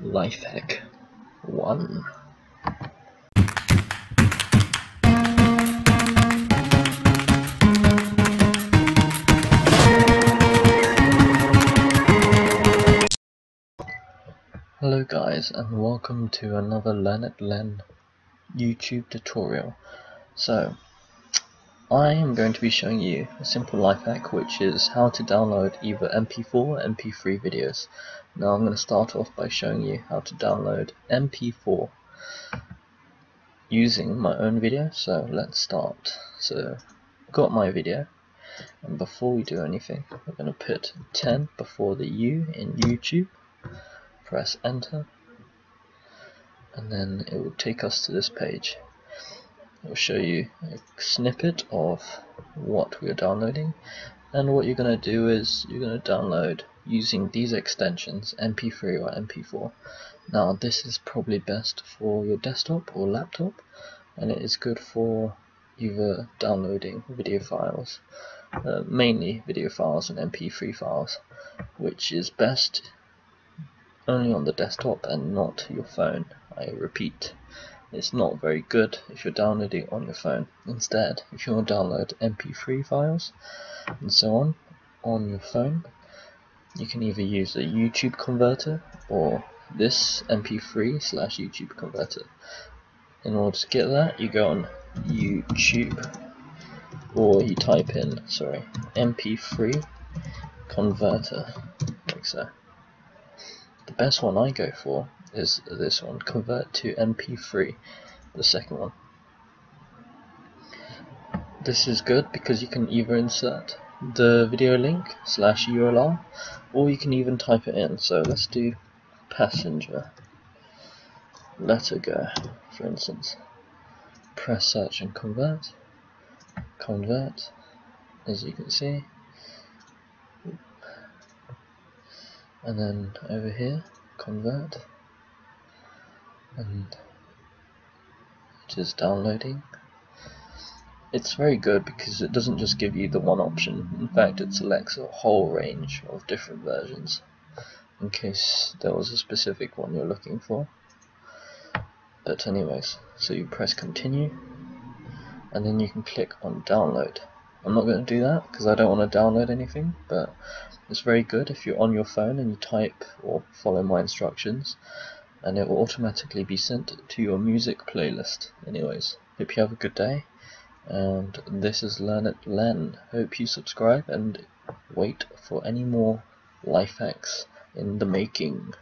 Life hack 1 Hello guys and welcome to another It Len YouTube tutorial. So, I am going to be showing you a simple life hack which is how to download either MP4 or MP3 videos. Now I'm going to start off by showing you how to download MP4 using my own video, so let's start. So, got my video and before we do anything we're going to put 10 before the U in YouTube press enter and then it will take us to this page it will show you a snippet of what we are downloading and what you're going to do is you're going to download using these extensions mp3 or mp4 now this is probably best for your desktop or laptop and it is good for either downloading video files uh, mainly video files and mp3 files which is best only on the desktop and not your phone. I repeat, it's not very good if you're downloading on your phone. Instead, if you want to download MP3 files and so on on your phone, you can either use a YouTube converter or this MP3 slash YouTube converter. In order to get that, you go on YouTube or you type in, sorry, MP3 converter, like so. The best one I go for is this one, convert to MP3, the second one. This is good because you can either insert the video link slash URL or you can even type it in. So let's do passenger. Let Her Go, for instance. Press search and convert. Convert, as you can see. and then over here convert and just downloading. It's very good because it doesn't just give you the one option. In fact it selects a whole range of different versions in case there was a specific one you're looking for. But anyways so you press continue and then you can click on download. I'm not going to do that because I don't want to download anything, but it's very good if you're on your phone and you type or follow my instructions, and it will automatically be sent to your music playlist. Anyways, hope you have a good day, and this is Learn It Len. Hope you subscribe and wait for any more life hacks in the making.